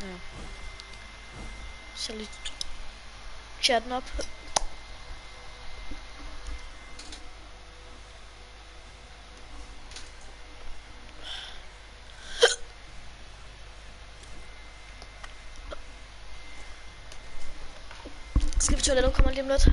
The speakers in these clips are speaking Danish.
Hmm. Salut. Chadnap. Es gibt schon eine Kommandierung, Leute.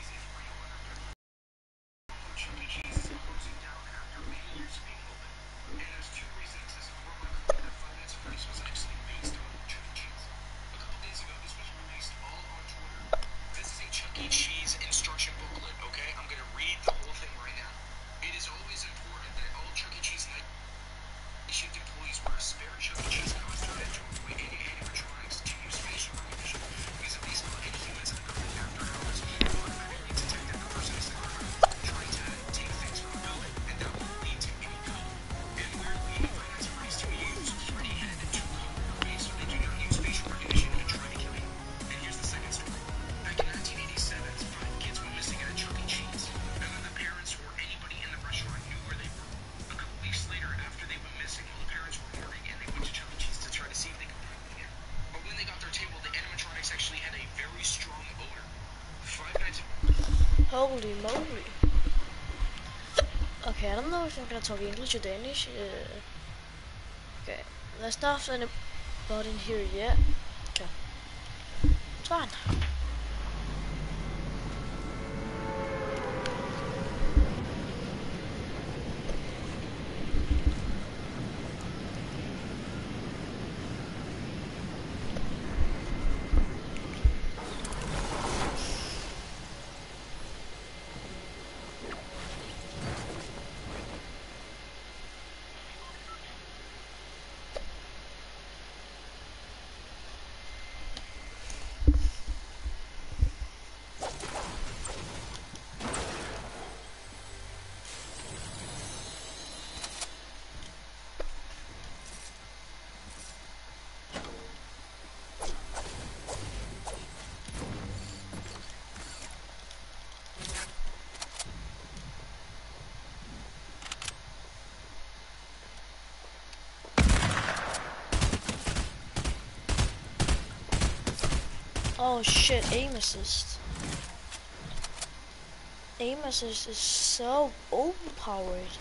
Holy moly. Okay, I don't know if I'm gonna talk English or Danish. Uh, okay, there's not the in here yet. Okay. It's fine. Oh shit, aim assist. Aim assist is so overpowered.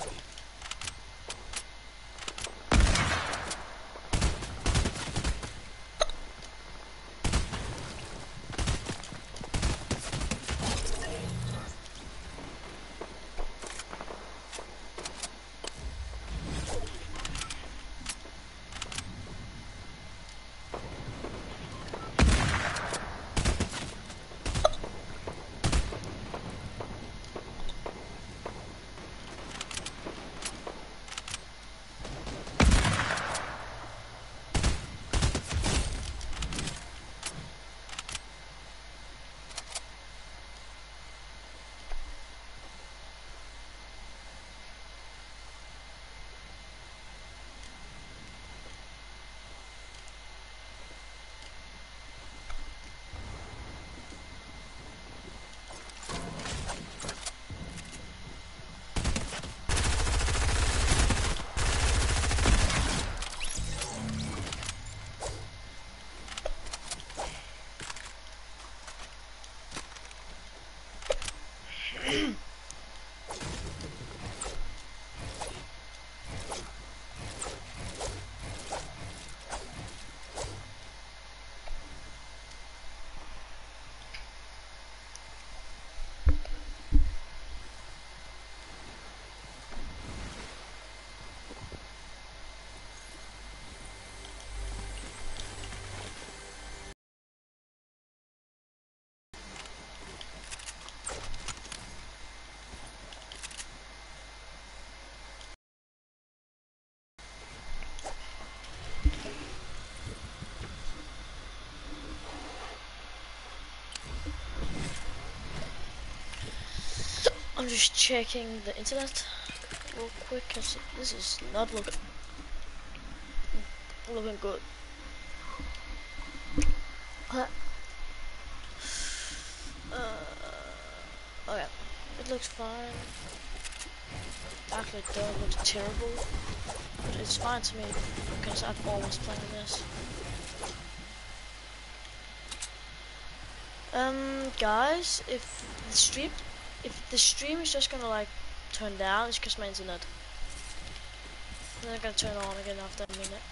I'm just checking the internet real quick because this is not looking looking good. Uh, okay, it looks fine. Actually, it don't look terrible, but it's fine to me because I've always playing this. Um, guys, if the stream, the stream is just gonna like turn down, it's because my internet. I'm gonna turn on again after a minute.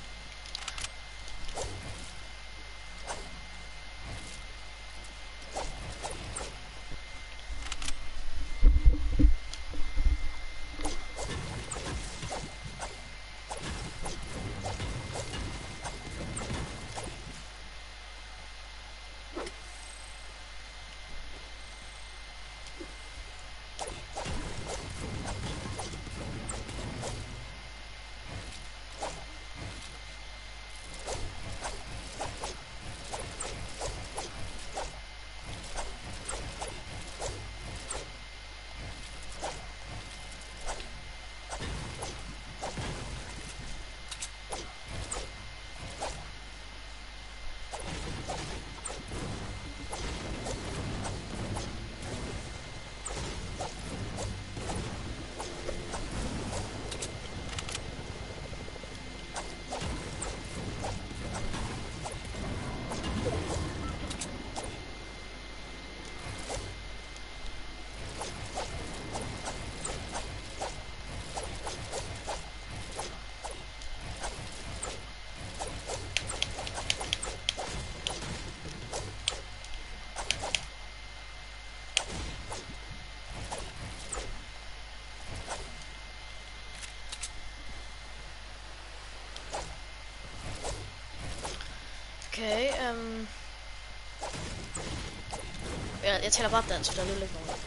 Jeg, jeg taler bare dansk, for der er lidt ikke nogen.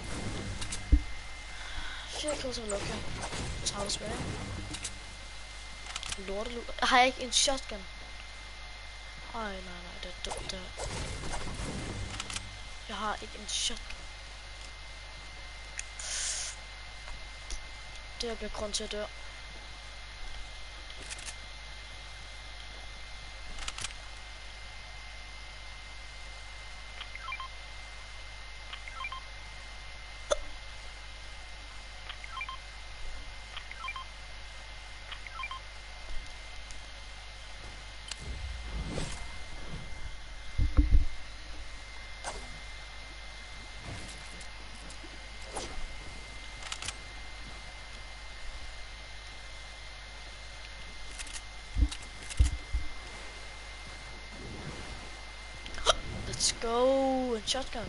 Fire kills er lukke. Travle tilbage. Lortelud. Har jeg ikke en shotgun? Ej, nej, nej, det er dumt der. Jeg har ikke en shotgun. Det her bliver grund til at dø. Let's go and shotgun.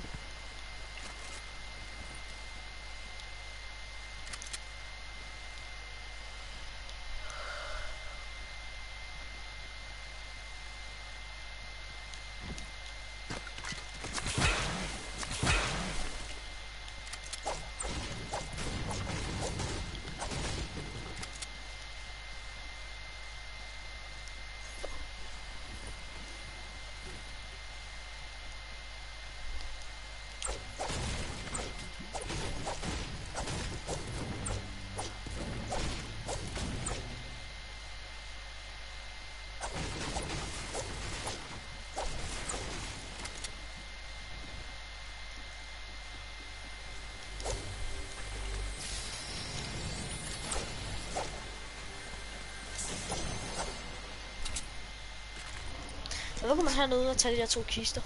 Så nu kan man hernede og tage de der to kister.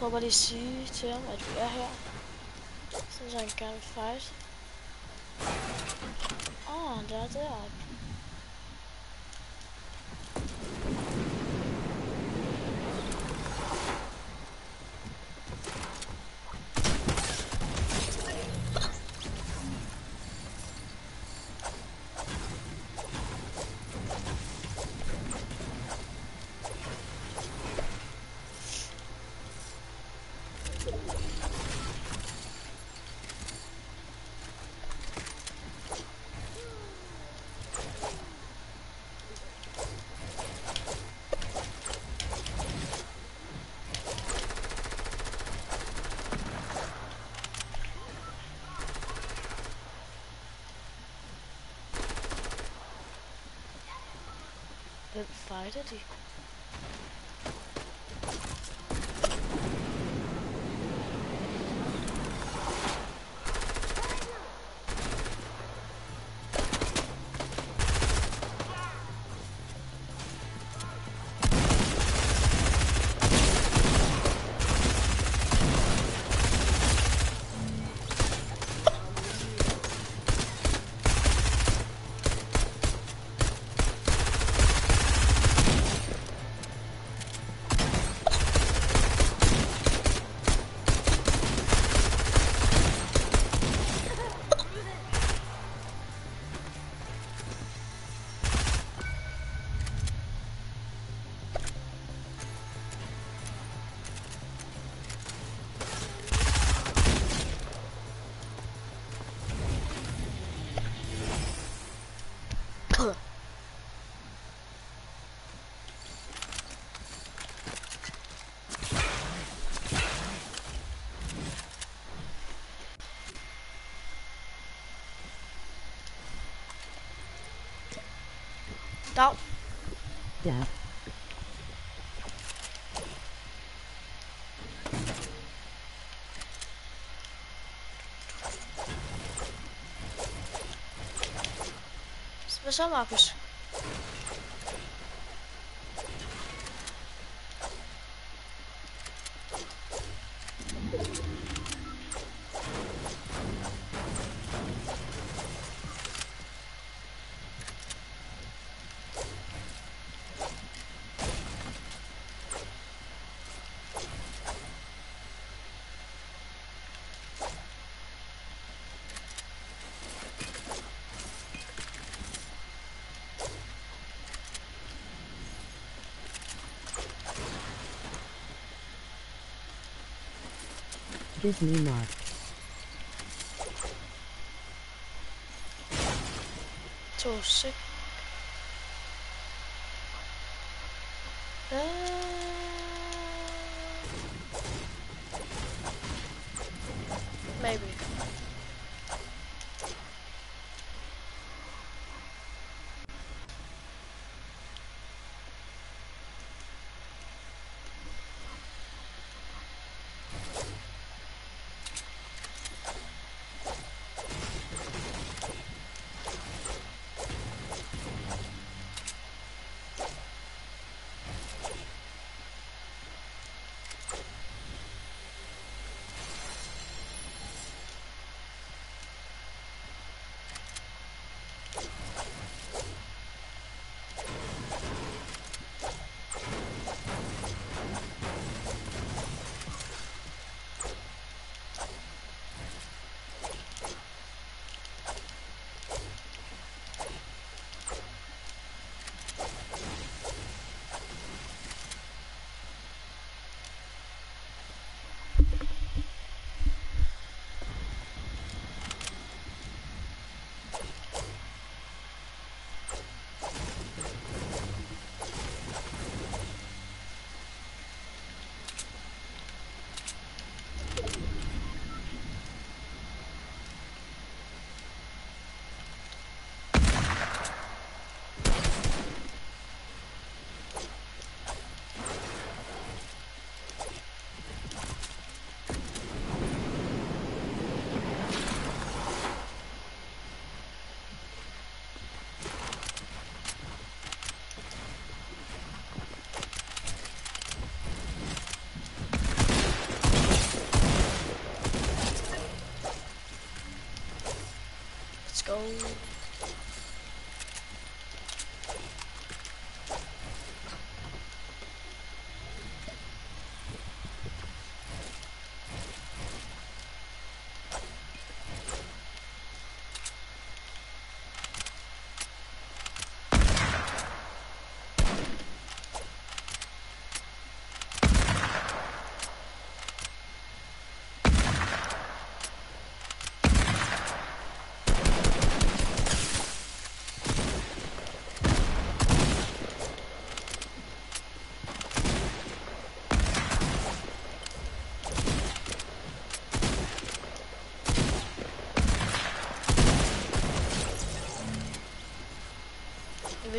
Prøver bare lige at sige til ham, at vi er her. Så han gerne vil fight. Åh, oh, der er deroppe. Hvem fighter de? Dag. Ja. Hvad så, Markus? Disney Mark.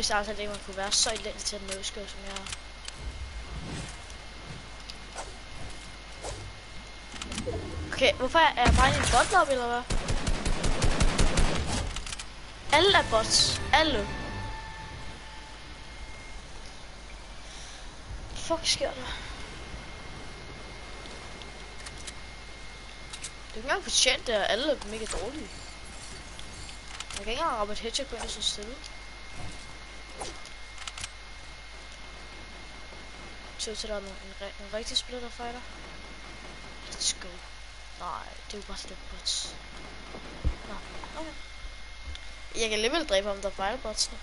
Vidste aldrig, at ikke man kunne være så elendig til at nødskøre, som jeg er. Okay, hvorfor er jeg bare i en botlop, eller hvad? Alle er bots. Alle. Fuck sker der? Det er ikke engang fortjent, at alle er mega dårlige. Jeg kan ikke engang ramme et headshot på en, der stille. Ser ud til, at der er en, en, en rigtig splitter fighter. Let's go. Nej, det er jo bare sådan bots. Nå, okay. Jeg kan alligevel dræbe ham, der fighter botsene.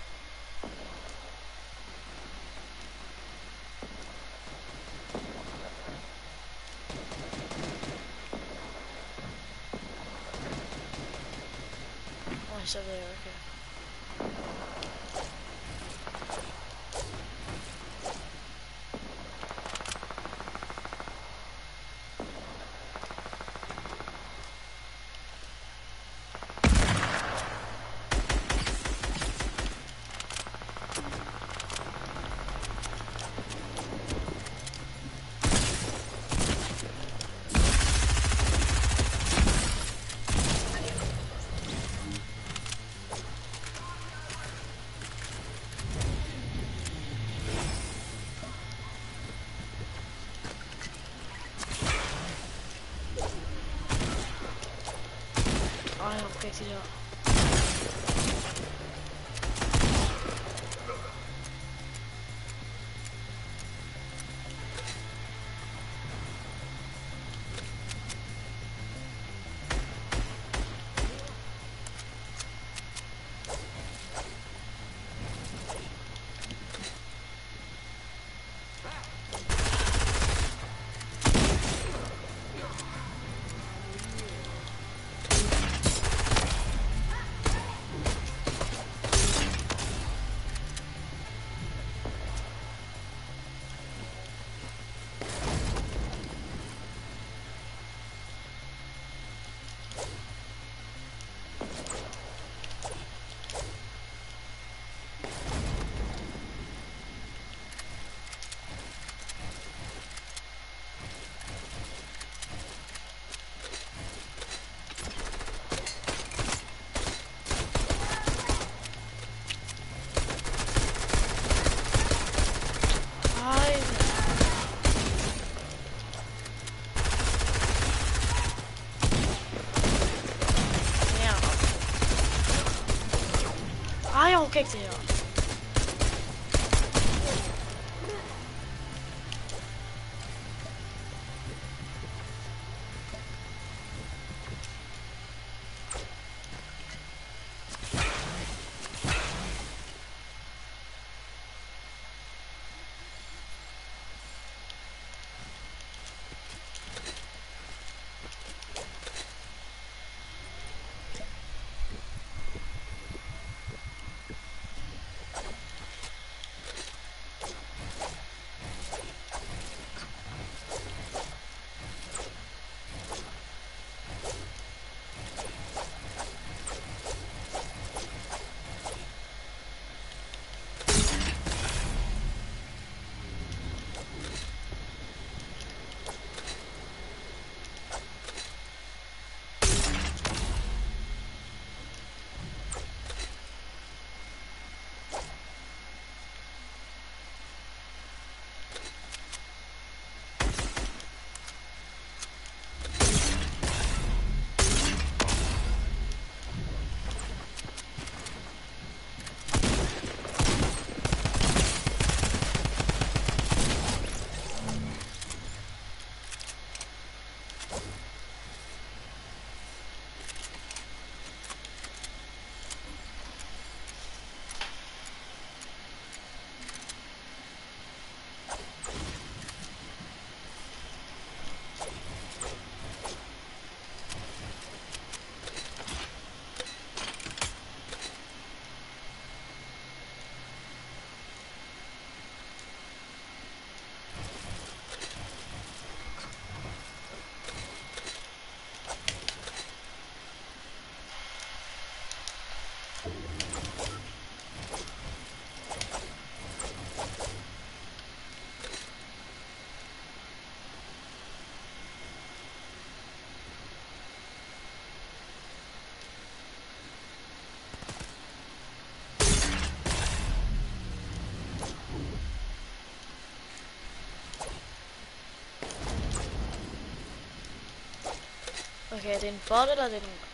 Ej, jeg orker ikke det her. Okay, er det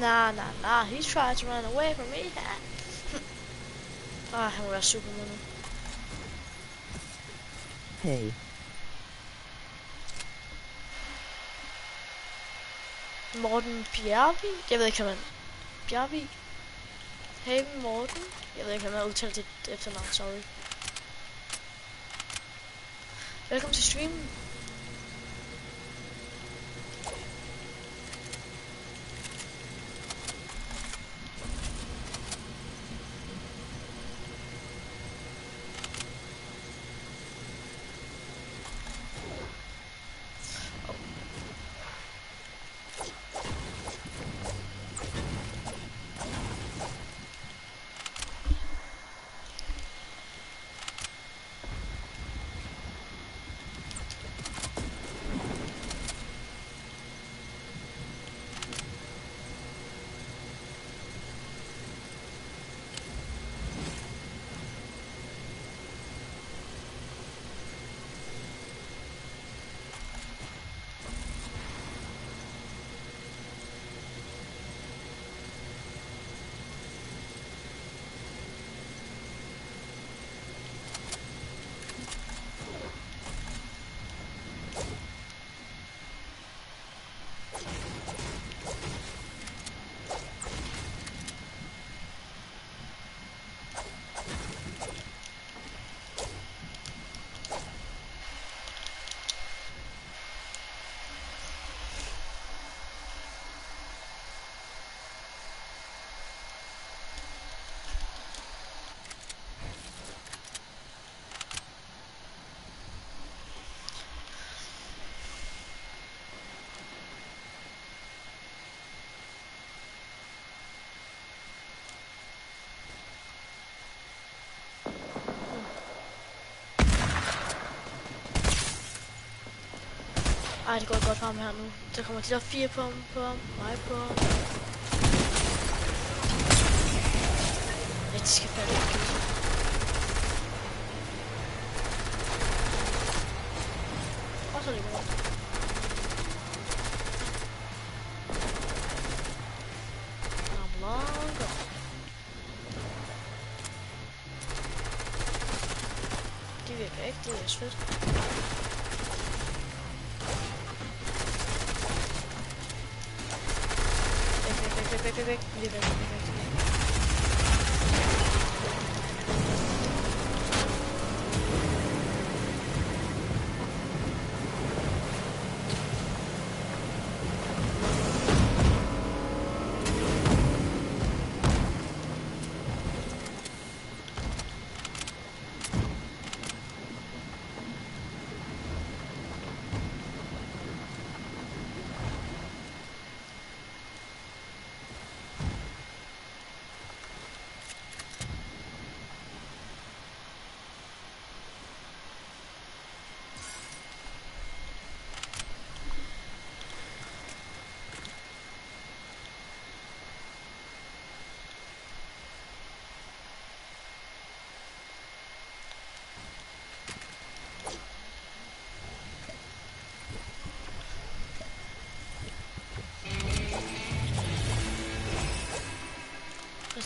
Nah, nah, nah. He tried to run away from me. ah, må være Superman. Hey, Morten Bjervi. Jeg ved ikke, hvad man... Bjervi. Hey, Morten. Jeg ved ikke, hvad man udtaler dit efternavn. Sorry. Velkommen til streamen. Ej, det går godt for ham her nu. Der kommer de der fire på ham, på ham, mig på ham. direkt direkt direkt.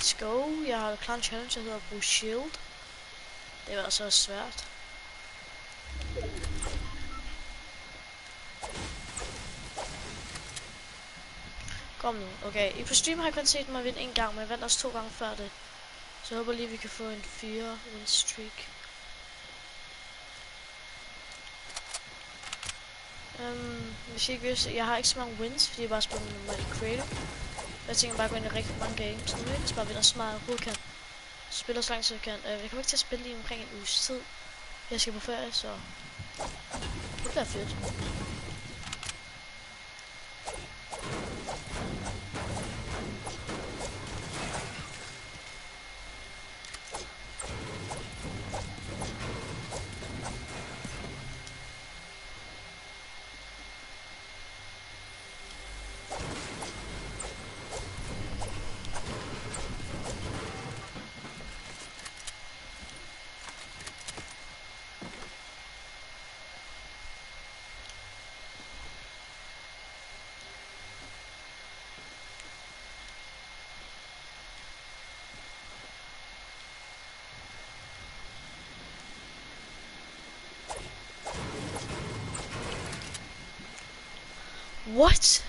Let's go. Jeg har klar en challenge, der hedder Bruge Shield. Det var altså svært. Kom nu. Okay, I på stream har jeg kun set mig vinde en gang, men jeg vandt også to gange før det. Så jeg håber lige, vi kan få en 4 win streak. Um, hvis I ikke vidste, jeg har ikke så mange wins, fordi jeg bare spiller normal creative. Jeg tænker bare at gå ind i rigtig mange games nu, ikke? Ligesom så bare vinder så meget jeg overhovedet kan. Spiller så langt, så jeg kan. Uh, jeg kommer ikke til at spille lige omkring en uges tid. Jeg skal på ferie, så... Det bliver fedt.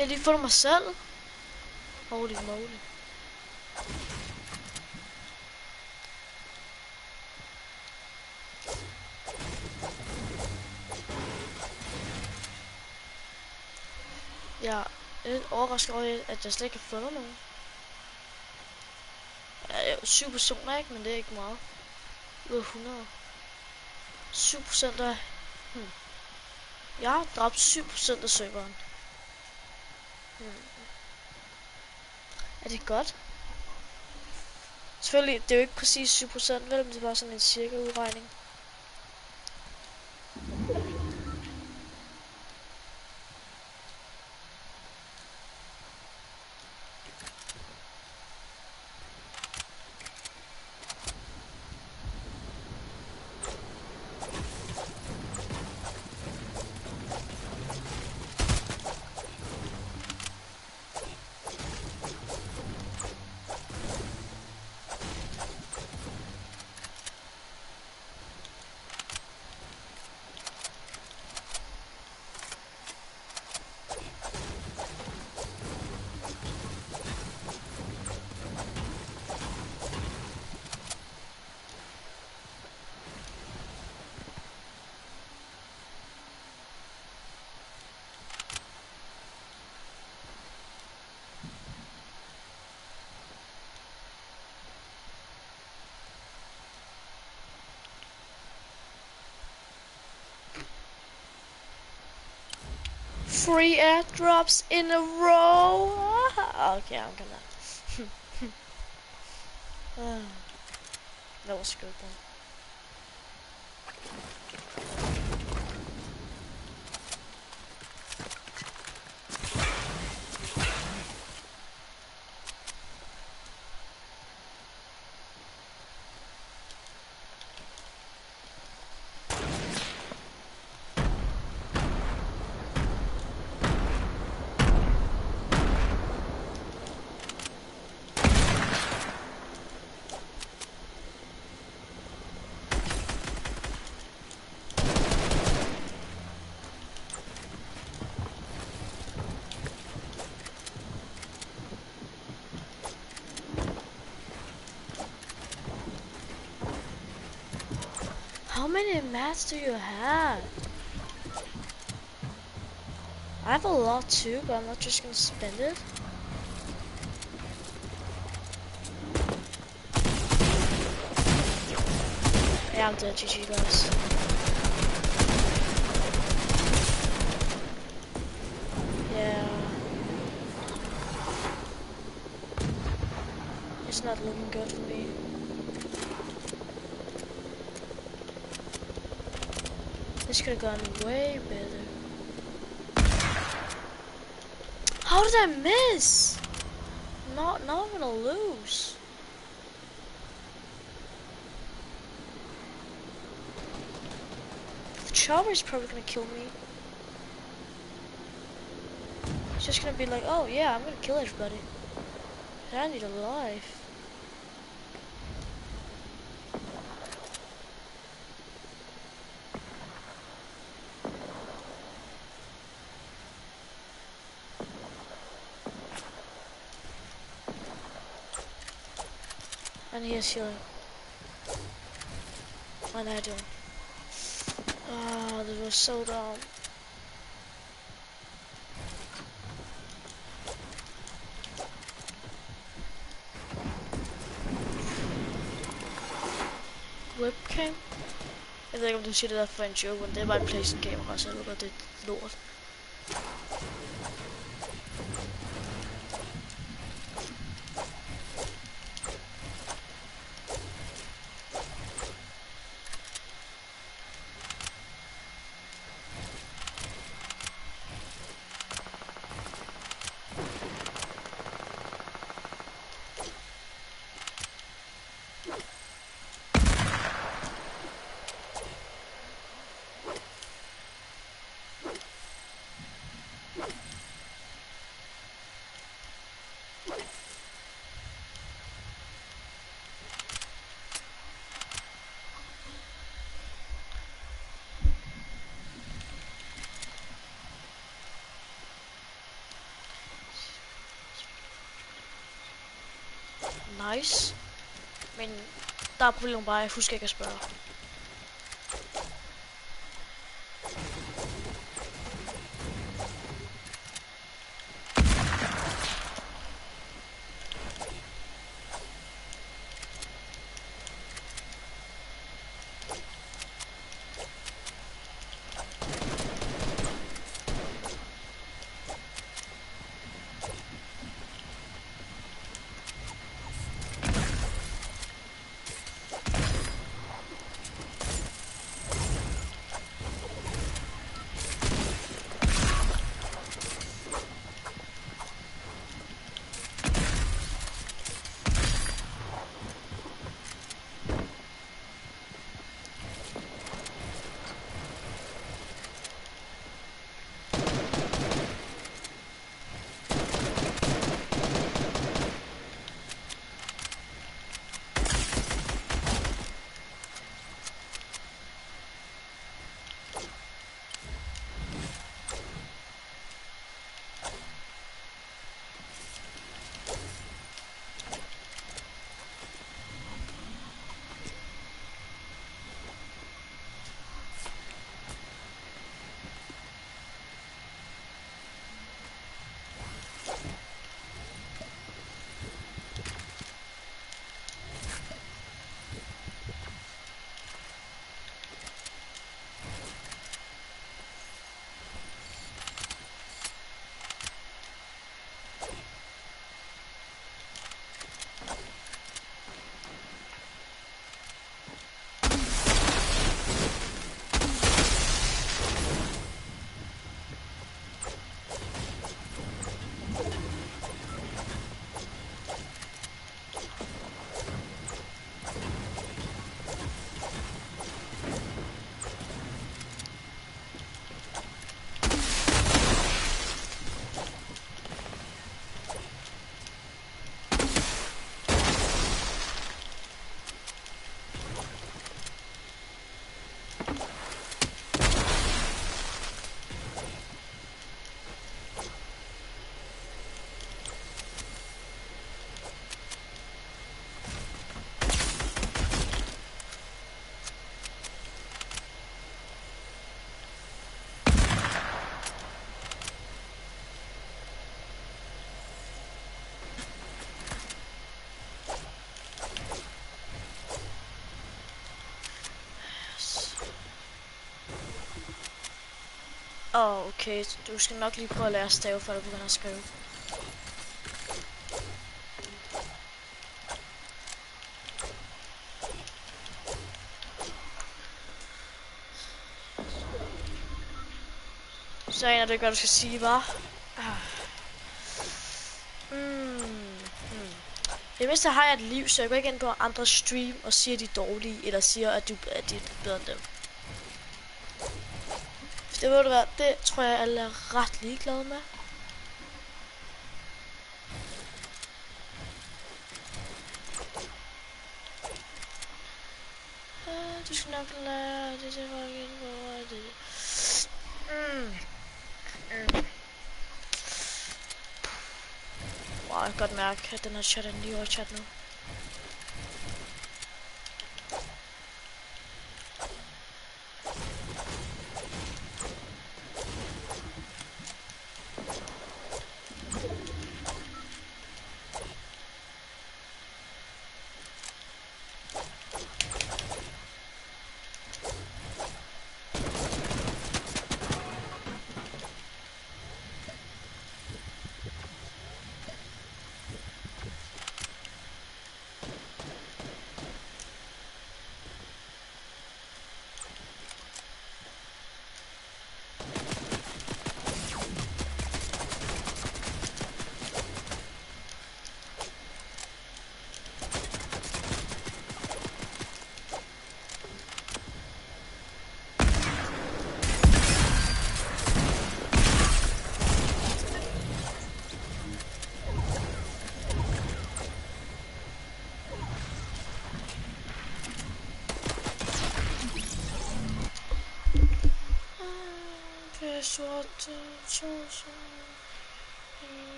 Jeg lige fundet mig selv. Holy moly. Jeg er lidt overrasket over, at jeg slet ikke har fundet nogen. Ja, jo, syv personer, ikke? Men det er ikke meget. Ud af 100. 7 procent af... Hmm. Jeg har dræbt 7 procent af serveren. Er det godt? Selvfølgelig, det er jo ikke præcis 7%, vel, men det er bare sådan en cirka Three airdrops in a row. Ah, okay, I'm gonna. Ah, that was good one. How mats do you have? I have a lot too, but I'm not just gonna spend it. Yeah, I'm dead, GG guys. Yeah. It's not looking good for me. This could have gone way better. How did I miss? Not, now I'm gonna lose. The chopper's probably gonna kill me. He's just gonna be like, oh yeah, I'm gonna kill everybody. I need a life. And here's your an idol. I don't. Ah, this was so dumb. Webcam? Jeg ved ikke, om du siger det der for en joke, men det er bare en PlayStation-kamera, så jeg ved godt, det er lort. Nice. Men der er problemet bare, at jeg husker ikke at spørge. Åh, oh, okay. Du skal nok lige prøve at lære at stave, før du begynder at skrive. Så aner du ikke, hvad du skal sige, var. Mm. Mm. Det mindste har jeg et liv, så jeg går ikke ind på andre stream og siger, at de er dårlige, eller siger, at, du, at de er bedre end dem. Det ved du hvad, det tror jeg alle er ret ligeglade med. Øh, du skal nok lære det til igen, hvor det. Mm. Mm. Wow, jeg kan godt mærke, at den her chat er en lige chat nu.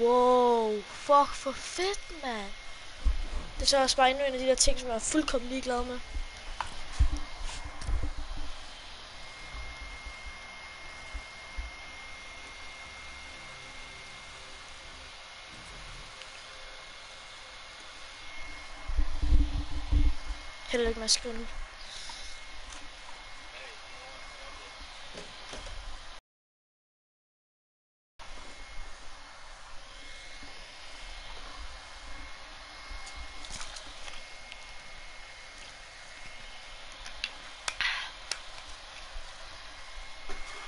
Wow, fuck, for fedt, mand. Det er så også bare endnu en af de der ting, som jeg er fuldkommen ligeglad med. Heller ikke med at skrive nu.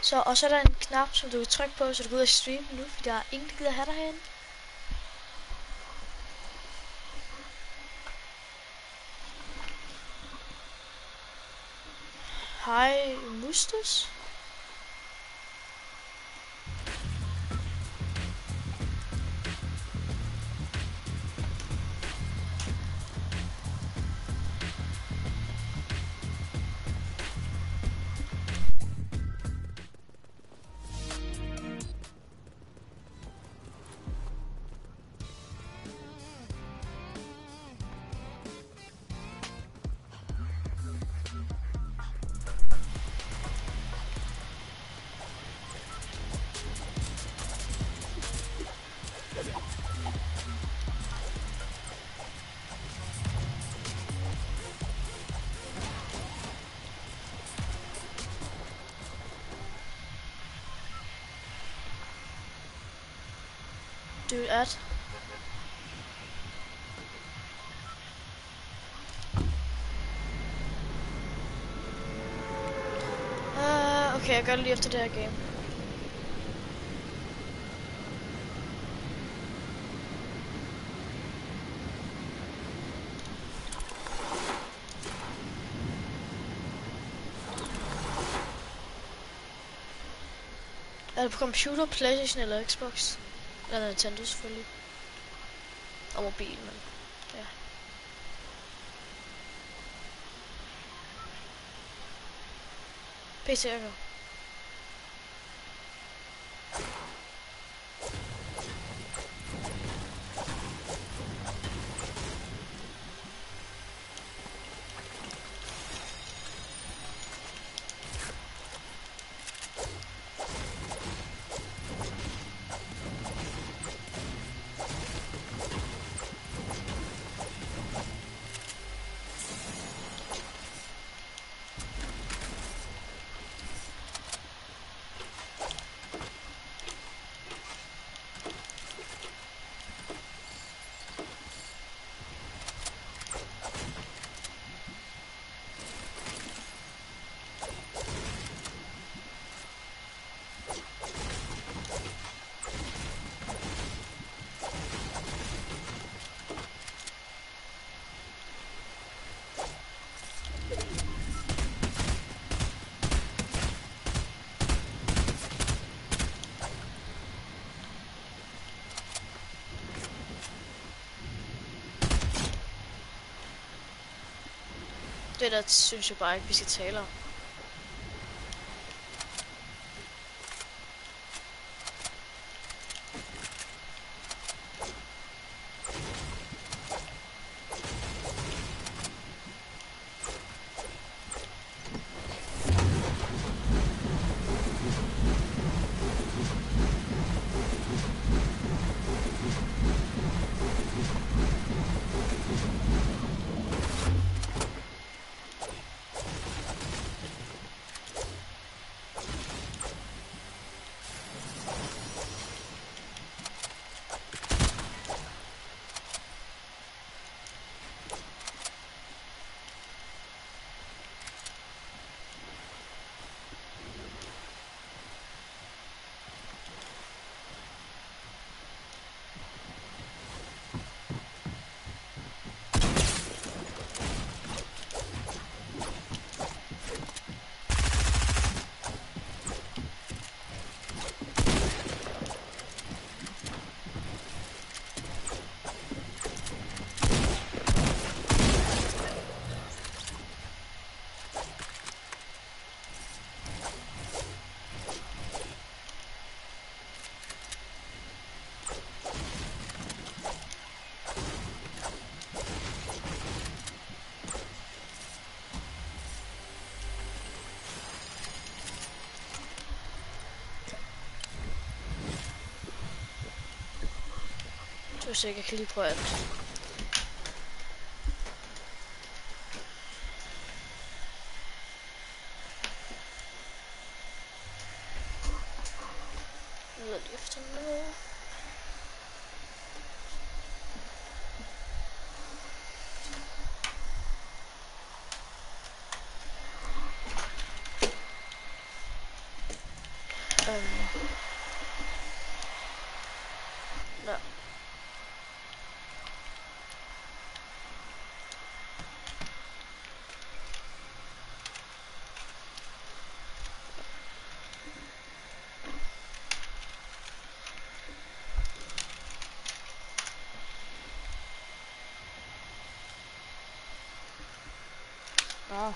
Så, og så er der en knap, som du kan trykke på, så du går ud og streame nu, fordi der er ingen, der gider have dig herinde. Hej, Mustus. Gør det lige efter det her game. Er det på computer, Playstation eller Xbox? Eller Nintendo selvfølgelig. Og mobil, men ja. PC jeg gør. Det at synes jeg bare ikke, vi skal tale om. Musik, jeg kan lige prøve at Jeg leder lige efter noget. Øhm. Ja. Ah.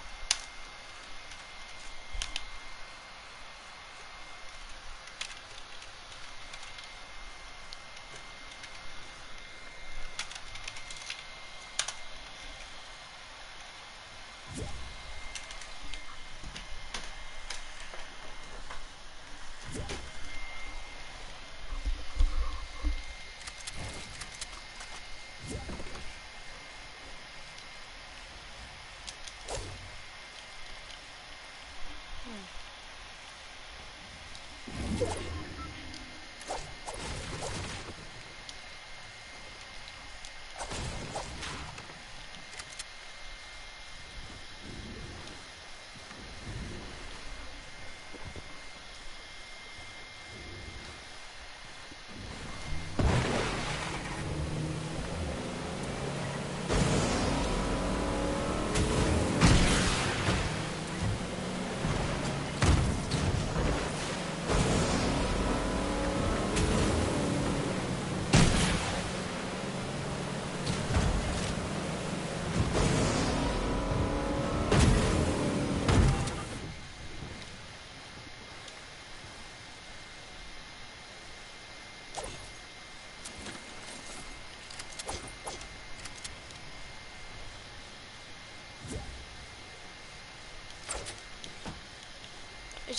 Jeg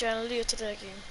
joiner lige til det her game.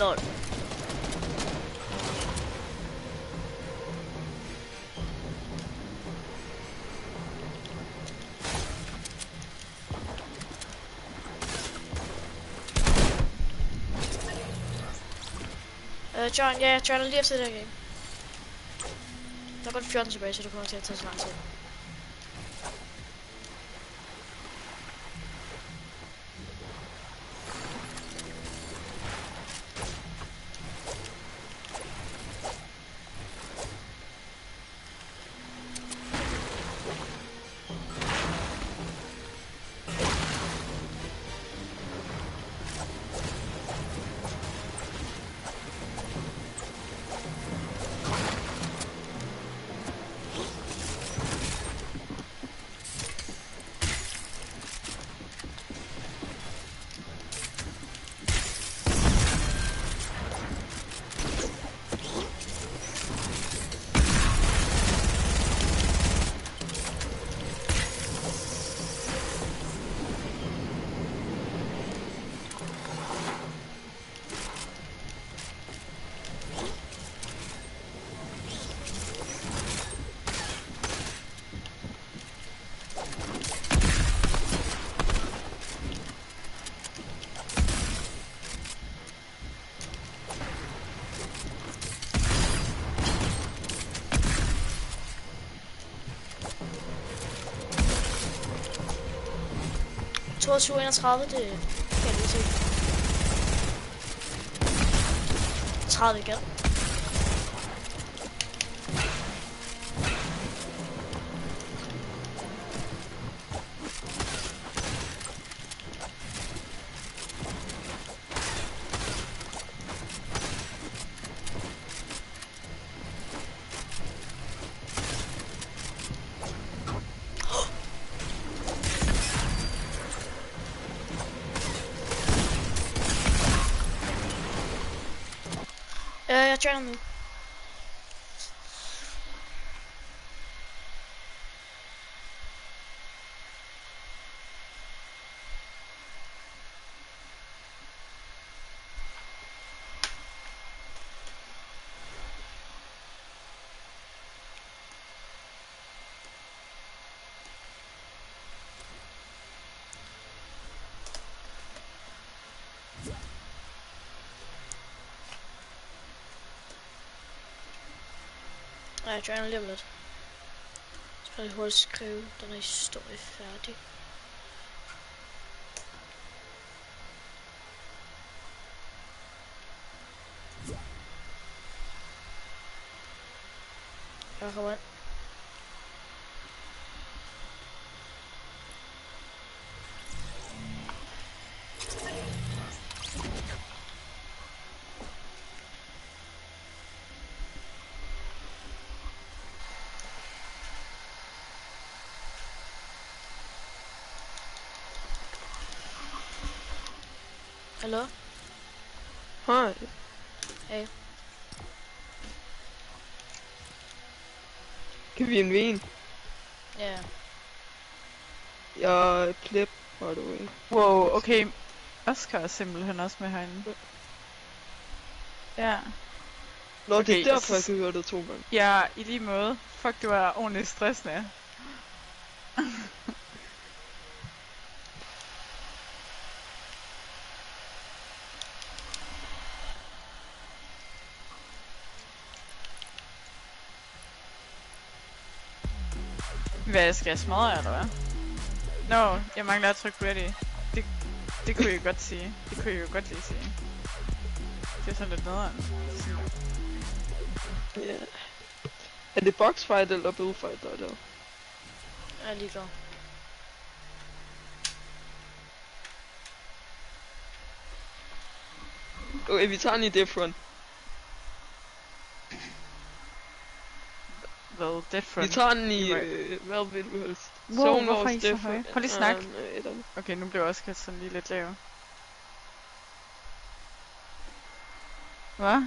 not. Uh, John, yeah, John, leave after the game. Nakon w piątce będzie, to w końcu coś. 22 31, det kan jeg lige se. 30 igen. Øh, jeg joiner nu. Nej, jeg joiner lige om lidt. Så skal jeg hurtigt skrive den Jeg. Hallo? Hej. Hey. Kan vi en vin? Ja. Jeg er pleb, by the way. Wow, okay. Oscar er simpelthen også med herinde. Ja. Nå, det Okay, er derfor, jeg så- kan høre det to gange. Ja, i lige måde. Fuck, det var ordentligt stressende. Hvad, skal jeg smadre, eller hvad? Nå, no, jeg mangler at trykke ready. Det, det kunne jeg godt sige. Det kunne jeg jo godt lige sige. Det er sådan lidt nederen. Ja. Er det boxfight eller bullfight, der er der? Jeg er ligeglad. Okay, vi tager den i different. Vi tager den i, øh, hvad vil du helst? Wow, Zone hvorfor er I så høje? Prøv lige andet. Okay, nu blev Oscar sådan lige lidt lav. Hvad?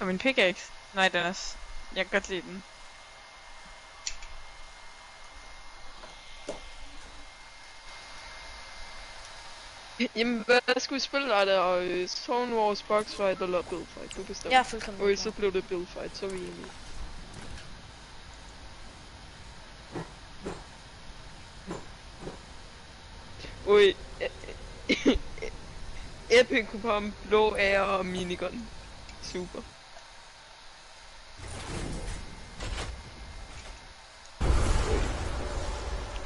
Og min pickaxe? Nej, den er... Jeg kan godt lide den. Jamen, hvad skulle vi spille der? der øh, Zone Wars, boxfight eller bullfight? Du bestemmer. Er fuldkommen Okay, så blev det bullfight, så er vi enige. Ui, Epic Coupon, blå ære og minigun. Super.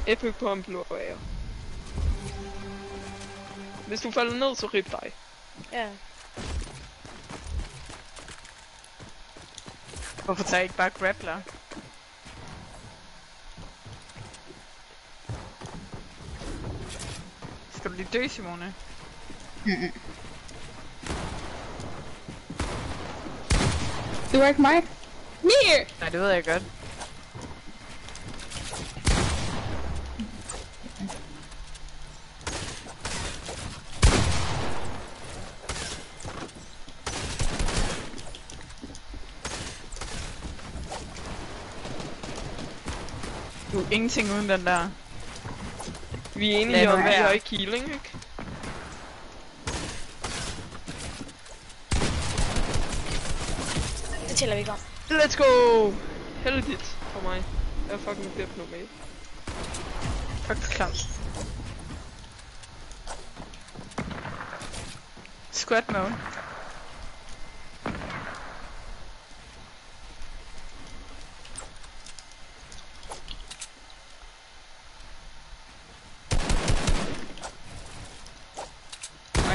Epic Coupon, blå ære. Hvis du falder ned, så rip dig. Ja. Hvorfor tager jeg ikke bare grappler? Skal du lige dø, Simone? Det var ikke mig. Mir! Nej, det ved jeg godt. Ingenting uden den der. Vi er enige om, at vi har ikke healing, ikke? Det tæller vi ikke om. Let's go! Heldigt for mig. Jeg er fucking fedt nu med. Fuck, klamt. Squat mode.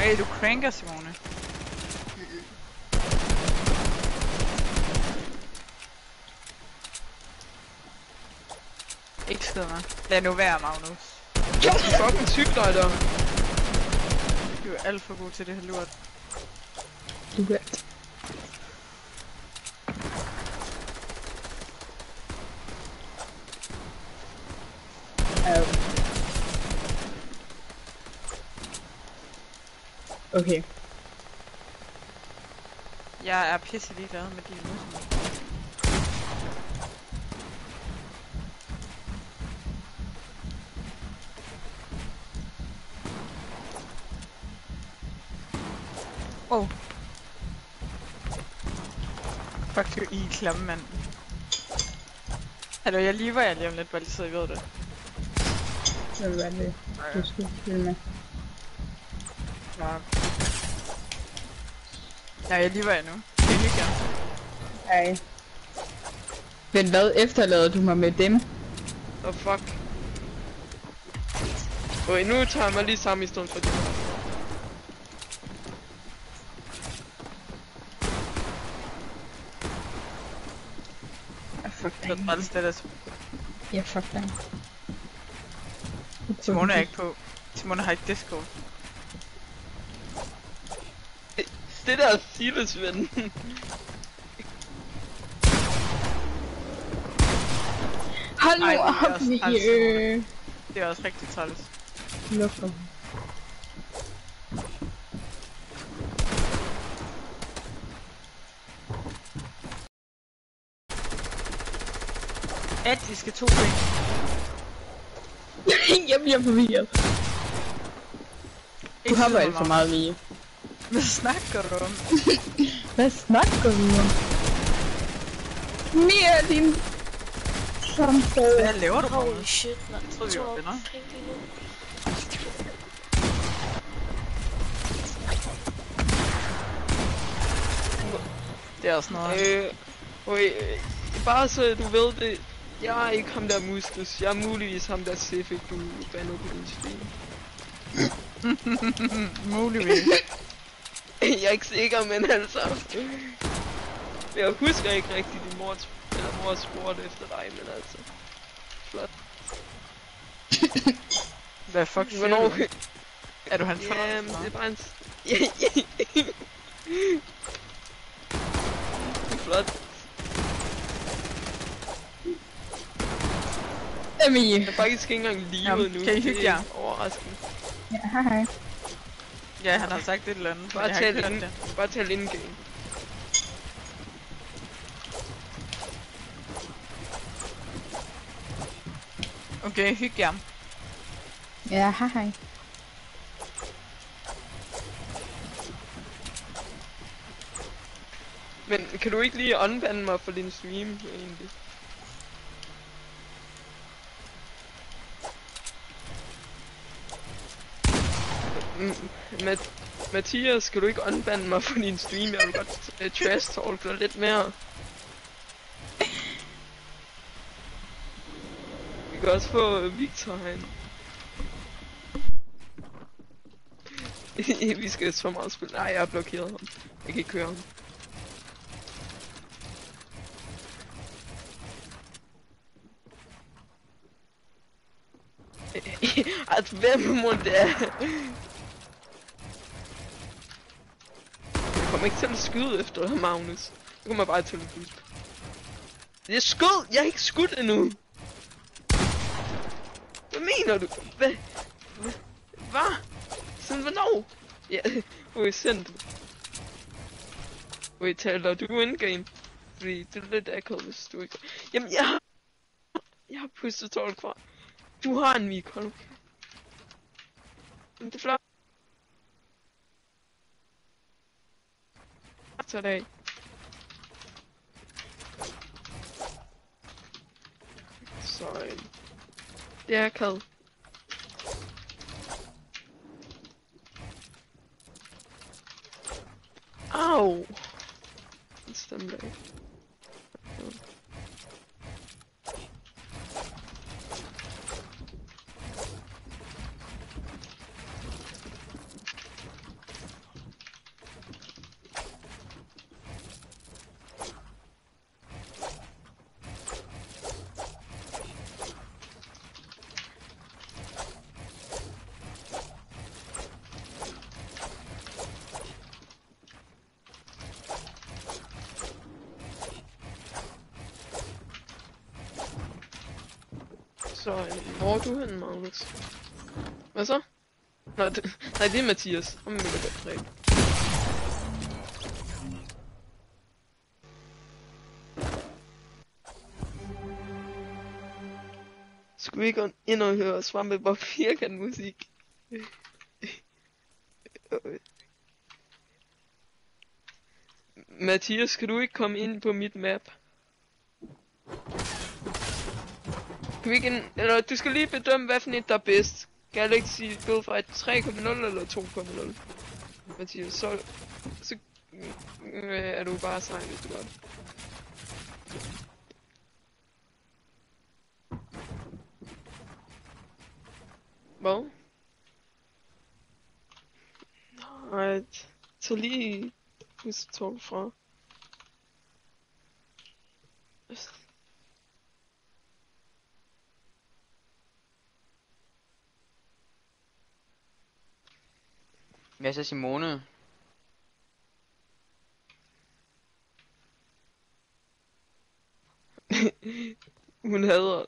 Hey, du cranker, Simone. Ikke skid mig. Lad nu være, Magnus. Du er fucking cykelrider. Du er alt for god til det her lort. Du vandt. Okay. Jeg er pisse ligeglad med dine muslimer. Oh. Fuck du i klamme mand. Hallo, jeg lever jeg lige om lidt, bare lige så I ved det. Vil være det. Du skal spille med. Nej, jeg lever jeg nu. Det er hyggeligt. Hej. Men hvad efterlader du mig med dem? Oh fuck. Okay, nu tager jeg mig lige sammen i stedet for det. Fuck Det dig. træls, det der. Ja, fuck dig. Simone er ikke på. Simone har ikke Discord. Det der er Silas ven. Hold nu Ej, det er op, øh... Det er også rigtig træls. Lukker. At de skal to point. jeg bliver forvirret. Du hopper alt for meget, Mie. Hvad snakker du om? Hvad snakker du om? Mia, din... Som Hvad laver du, Holy Magnus? shit, mand. troede, vi var venner. Det er også noget. Øh, okay, øh, bare så du ved det. Jeg er ikke ham der Mustus. Jeg er muligvis ham der Sifik, du bandede på din stream. Muligvis. jeg er ikke sikker, men altså... Jeg husker ikke rigtig din mor, eller mor spurgte efter dig, men altså... Flot. Hvad fuck siger Hvornår... du? Er du hans Ja, far? Nå. det er bare en... Ja, ja, ja. Flot. Mie. Jeg er faktisk ikke engang livet Jamen, nu. kan I hygge er jer? Overraskende. Ja, hej hej. Ja, han har sagt et eller andet. Bare hørt ind, det. bare tal in-game. Okay, hygge jer. Ja, hej hej. Men kan du ikke lige unbande mig for din stream, egentlig? Mm, Mat- Mathias, skal du ikke unbande mig for din stream? Jeg vil godt uh, trash talk dig lidt mere. Vi kan også få øh, Victor herinde. Vi skal så meget spille. Nej, jeg har blokeret ham. Jeg kan ikke køre ham. At hvem må det er? Kommer ikke til at skyde efter dig, Magnus. Jeg kommer bare til at huske. Jeg skød! Jeg er ikke skudt endnu! Hvad mener du? Hvad? Hvad? Siden hvornår? Ja, hvor er sendt? Hvor taler du endgame? Fordi det er lidt akavet, hvis du ikke... Jamen, jeg har... Jeg har pustet 12 kvar. Du har en mikro, okay? nu. Men det er flot. Tag det af. Sorry. Det er akavet. Au! Det stemmer ikke. Så, øh, hvor er du hen, Magnus? Hvad så? Nej, det, nej, det er Mathias. Om vil jeg godt vi ikke gå ind og høre Svampe Bob Firkant musik? Mathias, kan du ikke komme ind på mit map? Kan vi eller du skal lige bedømme, hvad for et der er bedst. Galaxy Buildfight 3.0 eller 2.0? Mathias, så, så øh, er du bare sej, hvis du godt. Hvad? Nej, tag lige pistol fra. Hvad så Simone? hun hader...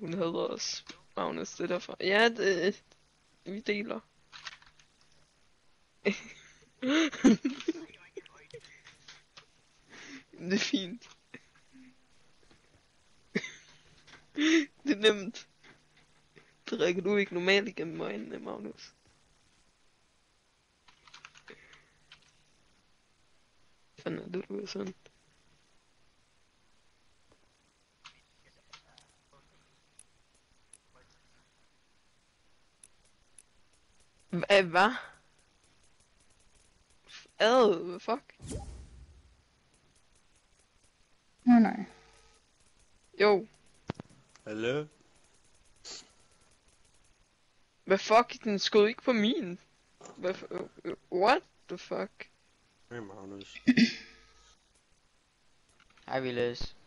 Hun hader os, Magnus, det er derfor. Ja, det... Øh, vi deler. det er fint. det er nemt. Drikker du ikke normalt igennem øjnene, Magnus. Fanden er du sådan? Hva- Hvad? Ad, hvad fuck? Nå nej. Jo, Hallo? hvad fuck? Den skød ikke på min. Hvad f- øh, What the fuck? Hej Magnus. Hej Vilas.